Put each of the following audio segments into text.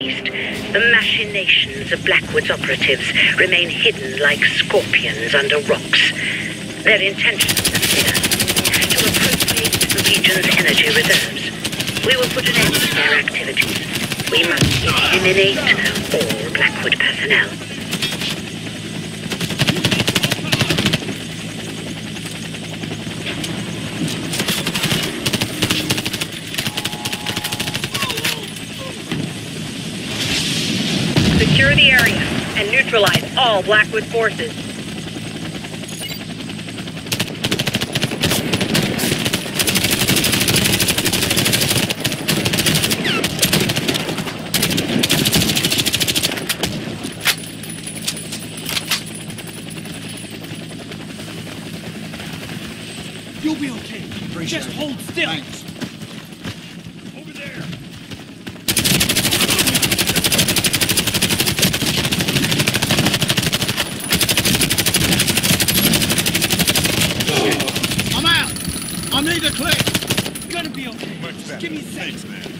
The machinations of Blackwood's operatives remain hidden like scorpions under rocks. Their intentions are clear. To appropriate the region's energy reserves. We will put an end to their activities. We must eliminate all Blackwood personnel. Secure the area and neutralize all Blackwood forces. You'll be okay. Appreciate Just it. hold still. Thanks. Gonna be okay. Just give me a second. man.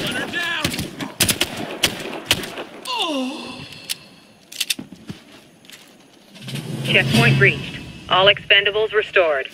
Gunner down. Checkpoint reached. All expendables restored.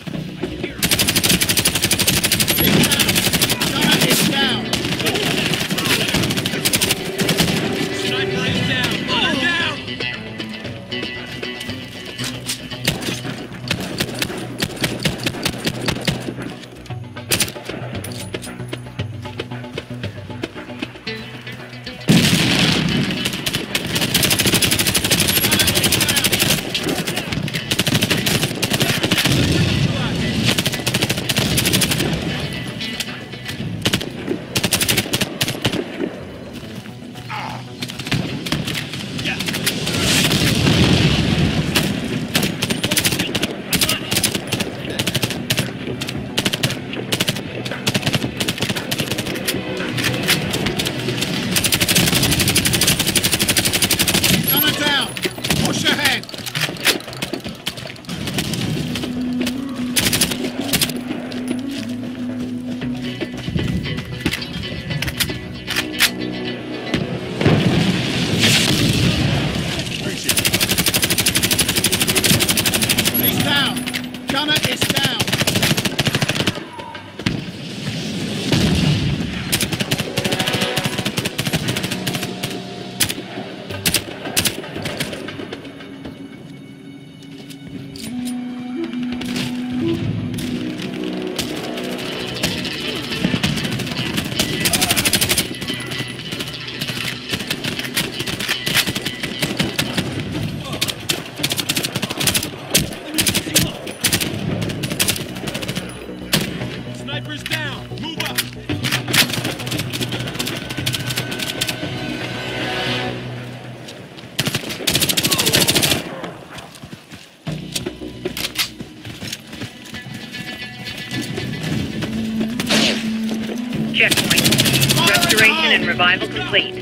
Checkpoint. Restoration and revival complete.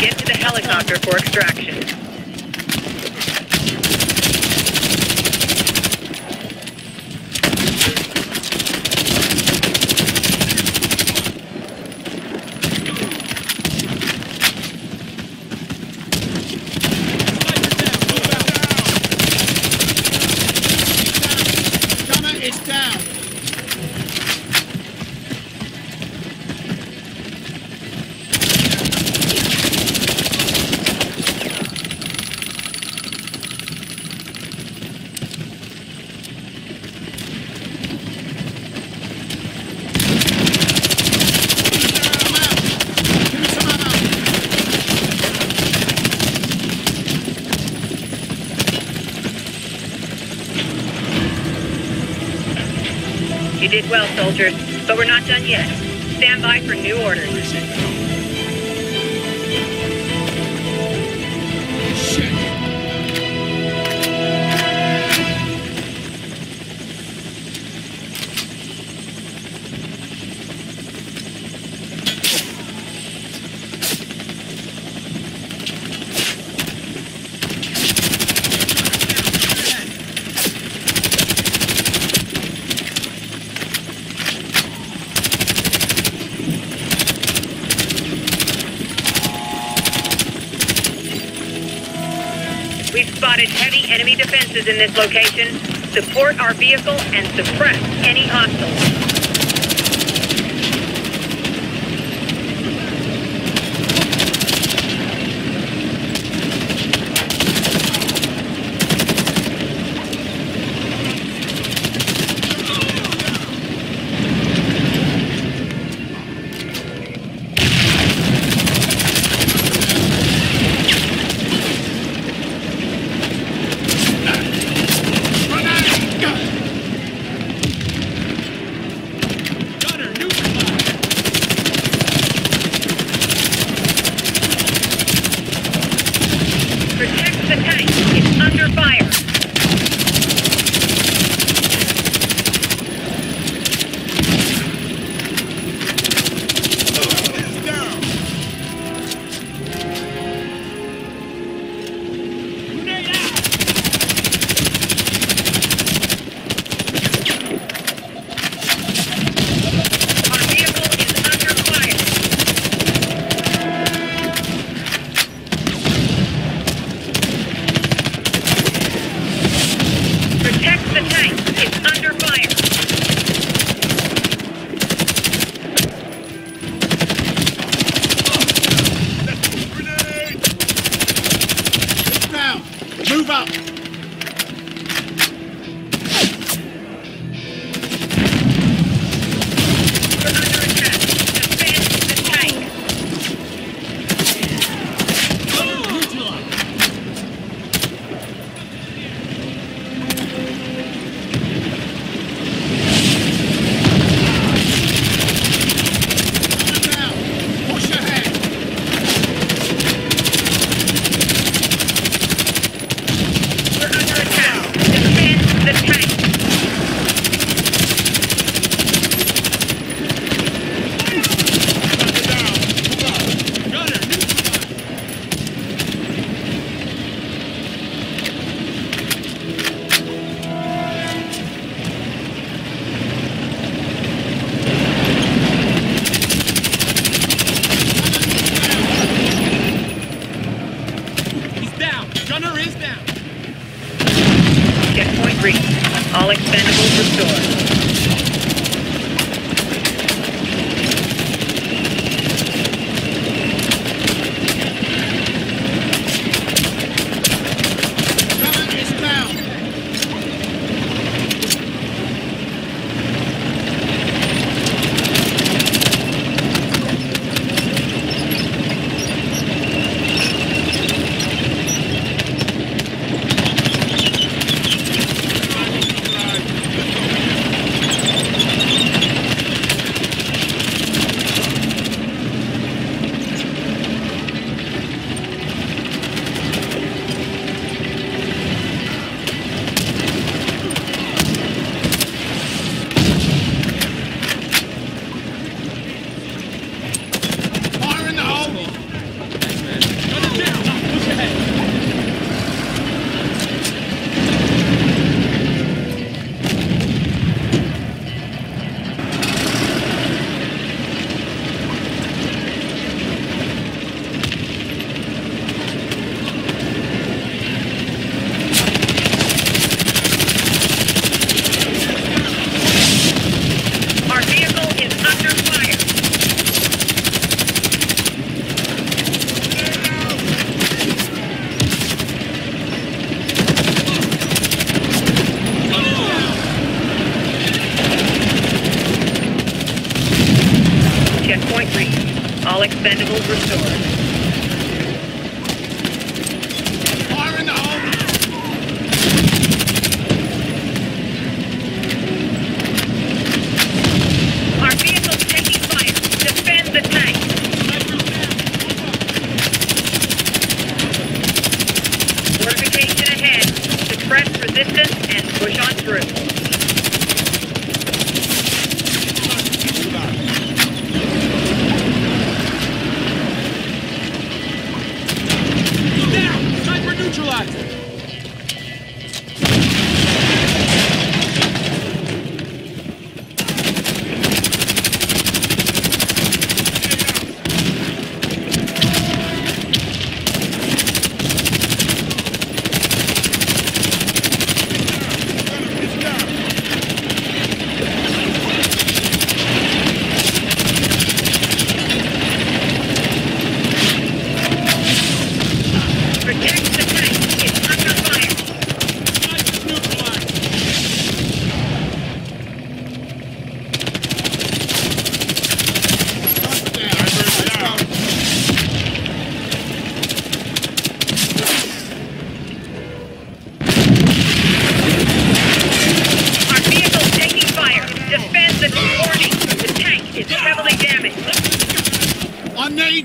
Get to the helicopter for extraction. Is down. You did well, soldiers, but we're not done yet. Stand by for new orders. enemy defenses in this location, support our vehicle, and suppress any hostiles. up. Alex Bennett. point reached. All expendables restored.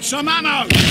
Some!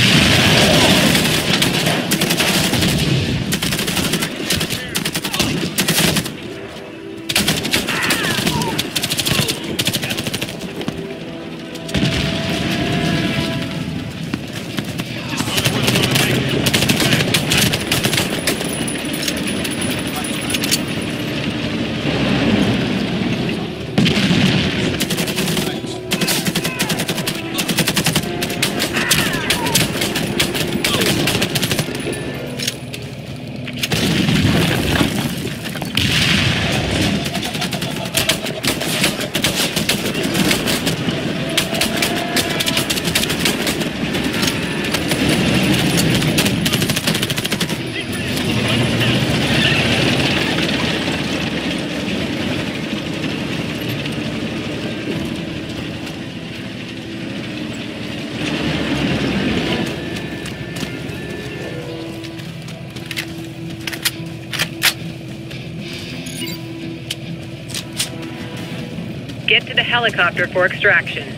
Get to the helicopter for extraction.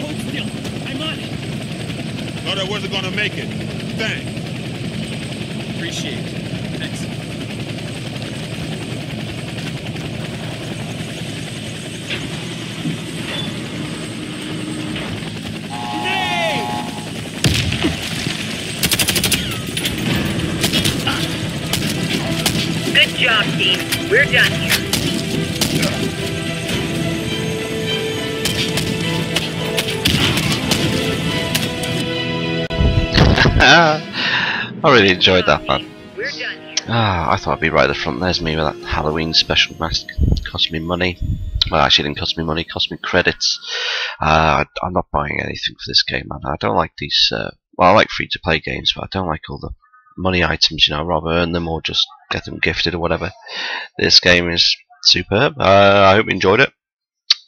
Hold still! I'm on it! Thought I wasn't gonna make it. Thanks. Appreciate it. Thanks. Grenade! Job, team. We're done here. I really enjoyed that, man. We're done here. Ah, I thought I'd be right at the front. There's me with that Halloween special mask. Cost me money. Well, actually, it didn't cost me money. It cost me credits. Uh, I, I'm not buying anything for this game, man. I don't like these. Uh, well, I like free-to-play games, but I don't like all the money items. You know, rather earn them or just get them gifted or whatever. This game is superb. Uh, I hope you enjoyed it.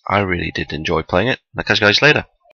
I really did enjoy playing it. I'll catch you guys later.